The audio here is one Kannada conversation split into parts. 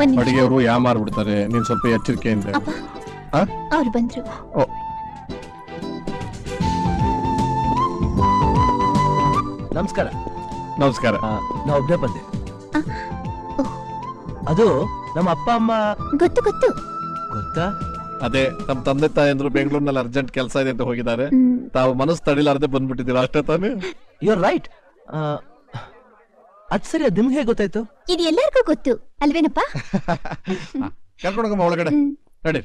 ಅಡಿಗೆಯವರು ಯಾ ಮಾರ್ಬಿಡ್ತಾರೆ? ನೀನ್ ಸ್ವಲ್ಪ ಎಚ್ಚರಿಕೆಯಿಂದ ಅಪ್ಪ. ಆ? ಅವ್ರು ಬಂದ್ರು. ಓ. ನಮಸ್ಕಾರ. ನಮಸ್ಕಾರ. ಆ, ನಾ ಒಬ್ನೇ ಬಂದೆ. ಅದು ನಮ್ಮ ಅಪ್ಪ ಅಮ್ಮ. ಗೊತ್ತು ಗೊತ್ತು. ಗೊತ್ತಾ? ಅದೇ ನಮ್ ತಂದೆ ತಾಯಂದ್ರು ಬೆಂಗಳೂರಿನಲ್ಲಿ ಅರ್ಜೆಂಟ್ ಕೆಲಸ ಇದೆ ಅಂತ ಹೋಗಿದ್ದಾರೆ. ತಾವು ಮನಸ್ಸು ತಡಿಲಾರದೆ ಬಂದ್ಬಿಟ್ಟಿದ್ದೀರಾ ಅಷ್ಟೇ ತಾನೇ? ಯು ಆರ್ ರೈಟ್ ಅದ್ ಸರಿ ಅದ್ ನಿಮ್ಗೆ ಹೇಗೆ ಗೊತ್ತಾಯ್ತು? ಇದು ಎಲ್ಲರಿಗೂ ಗೊತ್ತು. ಅಲ್ವೇನಪ್ಪ? ಕರ್ಕೊಂಡೋಗಮ್ಮ ಒಳಗಡೆ. ನಡೀರಿ ನಡಿ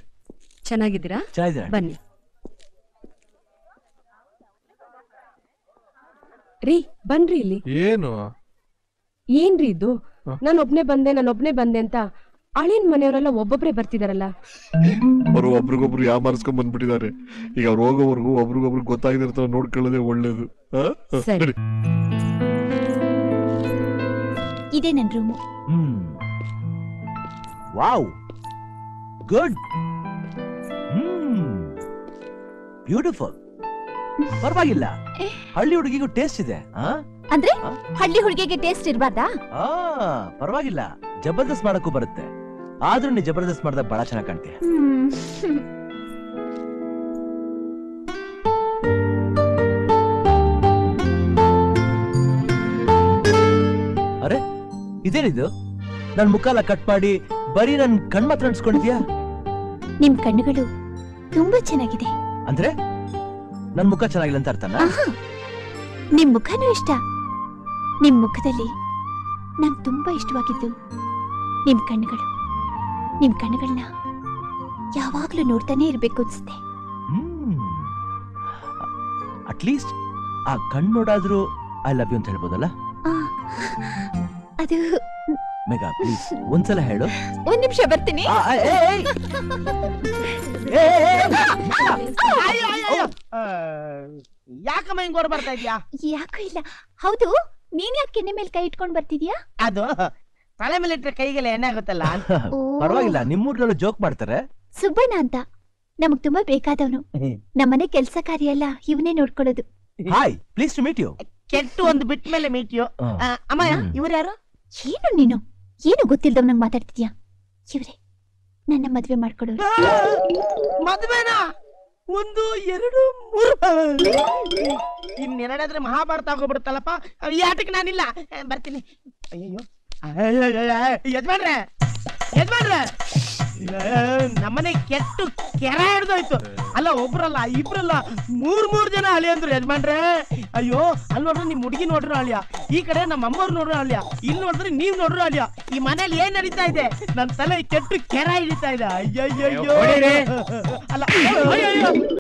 ಚೆನ್ನಾಗಿದ್ದೀರಾ? ಚೆನ್ನಾಗಿದ್ದೀರಾ? ಬನ್ನಿ. ರೀ ಬನ್ರಿ ಇಲ್ಲಿ. ಏನು? ಏನ್ರಿ ಇದು? ನಾನು ಒಬ್ನೇ ಬಂದೆ ನಾನು ಒಬ್ನೇ ಬಂದೆ ಅಂತ ಅಳಿನ್ ಮನೆಯವರೆಲ್ಲ ಒಬ್ಬೊಬ್ರೆ ಬರ್ತಿದಾರಲ್ಲ. ಅವರು ಒಬ್ರಿಗೊಬ್ರು ಯಾಮಾರಿಸ್ಕೊಂಡ್ ಬಂದ್ಬಿಟ್ಟಿದ್ದಾರೆ. ಈಗ ಅವ್ರು ಹೋಗೋವರೆಗೂ ಒಬ್ರಿಗೊಬ್ರು ಗೊತ್ತಾಗಿದಿರ್ತಾವ ನೋಡ್ಕೊಳ್ಳೋದೇ ಒಳ್ಳೇದು? ಸರಿ. ಇದೇ ನನ್ room hmm. Wow. Good. Hmm. Beautiful. ಪರವಾಗಿಲ್ಲ. ಹಳ್ಳಿ ಹುಡುಗಿಗೂ ಟೇಸ್ಟ್ ಇದೆ ಆ? ಅಂದ್ರೆ ಹಳ್ಳಿ ಹುಡುಗಿಗೆ ಟೇಸ್ಟ್ ಇರ್ಬಾರ್ದಾ? ಆ ಪರವಾಗಿಲ್ಲ. ಜಬರ್ದಸ್ತ್ ಮಾಡಕ್ಕೂ ಬರುತ್ತೆ. ಆದ್ರೂ ನೀ ಜಬರ್ದಸ್ತ್ ಮಾಡಿದಾಗ ಬಹಳ ಚೆನ್ನಾಗಿ ಕಾಣ್ತೀಯ. ಹ್ಮ್. ಇದೇನಿದು? ನನ್ ಮುಖಾಲ ಕಟ್ ಮಾಡಿ ಬರೀ ನನ್ ಕಣ್ ಮಾತ್ರ ಅನ್ಸ್ಕೊಂಡಿದ್ಯಾ ನಿಮ್ ಕಣ್ಣುಗಳು ತುಂಬಾ ಚೆನ್ನಾಗಿದೆ. ಅಂದ್ರೆ ನನ್ ಮುಖ ಚೆನ್ನಾಗಿಲ್ಲ ಅಂತ ಅರ್ಥನಾ? ಆಹಾ ನಿಮ್ ಮುಖನೂ ಇಷ್ಟ. ನಿಮ್ ಮುಖದಲ್ಲಿ ನಂಗ್ ತುಂಬಾ ಇಷ್ಟವಾಗಿದ್ದು ನಿಮ್ ಕಣ್ಣುಗಳು. ನಿಮ್ ಕಣ್ಣುಗಳನ್ನ ಯಾವಾಗ್ಲೂ ನೋಡ್ತಾನೆ ಇರ್ಬೇಕು ಅನ್ಸುತ್ತೆ. ಅಟ್ಲೀಸ್ಟ್ ಆ ಕಣ್ಣು ನೋಡಾದ್ರೂ ಐ ಲವ್ ಯು ಅಂತ ಹೇಳ್ಬೋದಲ್ಲ? ಆ, ಅದು ಮೇಘಾ ಪ್ಲೀಸ್ ಒಂದ್ಸಲ ಹೇಳು. ಒಂದ್ ನಿಮಿಷ ಬರ್ತೀನಿ. ಆ, ಆ, ಏ, ಏಯ್! ಏ, ಏ, ಏ! ಅಯ್ಯೋ ಅಯ್ಯೋ ಅಯ್ಯೋ. ಆ, ಯಾಕಮ್ಮ ಹಿಂಗ್ ಓಡ್ ಬರ್ತಾ ಇದ್ಯಾ? ಯಾಕೂ ಇಲ್ಲ. ಹೌದು ನೀನ್ ಯಾಕೆ ಕೆನ್ನೆ ಮೇಲೆ ಕೈ ಇಟ್ಕೊಂಡ್ ಬರ್ತಿದ್ಯಾ? ಅದು ತಲೆ ಮೇಲೆ ಇಟ್ರೆ ಕೈಗೆಲ್ಲ ಎಣ್ಣೆ ಆಗುತ್ತಲ್ಲ? ಅಂತ. ಓ, ಪರವಾಗಿಲ್ಲ ನಿಮ್ಮೂರ್ನಲ್ಲೂ ಜೋಕ್ ಮಾಡ್ತಾರೆ. ಸುಬ್ಬಣ್ಣ ಅಂತ. ನಮಗ್ ತುಂಬಾ ಬೇಕಾದವನು. ನಮ್ಮನೆ ಕೆಲ್ಸ ಕಾರ್ಯ ಎಲ್ಲ ಇವನೇ ನೋಡ್ಕೊಳ್ಳೋದು. Hi pleased to meet you ಕೆಟ್ಟು ಒಂದು ಬಿಟ್ ಮೇಲೆ ಮೀಟ್ ಯು ಹ್ಮ್. ಇವ್ರು ಯಾರು? ಏನು ನೀನು? ಏನು ಗೊತ್ತಿಲ್ದವ್ ಮಾತಾಡ್ತಿದ್ಯಾ? ಇವ್ರೆ, ನನ್ನ ಮದ್ವೆ ಮಾಡ್ಕೊಡೋರು. ಮದ್ವೆನಾ? ಒಂದು, ಎರಡು, ಮೂರು. ಇನ್ನೆರಡಾದ್ರೆ ಮಹಾಭಾರತ ಆಗೋಗ್ಬಿಡುತ್ತಲ್ಲಪ್ಪ? ಈ ಆಟಕ್ಕೆ ನಾನಿಲ್ಲ. ಬರ್ತೀನಿ. ಅಯ್ಯಯ್ಯೋ. ಯಜಮಾನ್ರೆ ಯಜಮಾನ್ರೆ ನಮ್ಮನೆ ಕೆಟ್ಟು ಕೆರ ಹಿಡ್ದೋಯ್ತು. ಅಲ್ಲ ಒಬ್ರಲ್ಲ ಇಬ್ರಲ್ಲ ಮೂರ್ ಮೂರ್ ಜನ ಅಳಿ ಅಂದ್ರು ಯಜಮಾನ್ರೆ. ಅಯ್ಯೋ ಅಲ್ಲಿ ನೋಡ್ರೆ ನಿಮ್ ಹುಡುಗಿ ನೋಡ್ರು ಅಳಿಯ. ಈ ಕಡೆ ನಮ್ಮ ಅಮ್ಮವ್ರು ನೋಡ್ರು ಅಳಿಯ. ಇಲ್ಲಿ ನೋಡಿದ್ರೆ ನೀವ್ ನೋಡ್ರು ಅಳಿಯ. ಈ ಮನೇಲಿ ಏನ್ ನಡೀತಾ ಇದೆ? ನನ್ ತಲೆ ಕೆಟ್ಟು ಕೆರ ಹಿಡಿತಾ ಇದೆ. ಅಯ್ಯಯ್ಯೋ ಅಲ್ಲ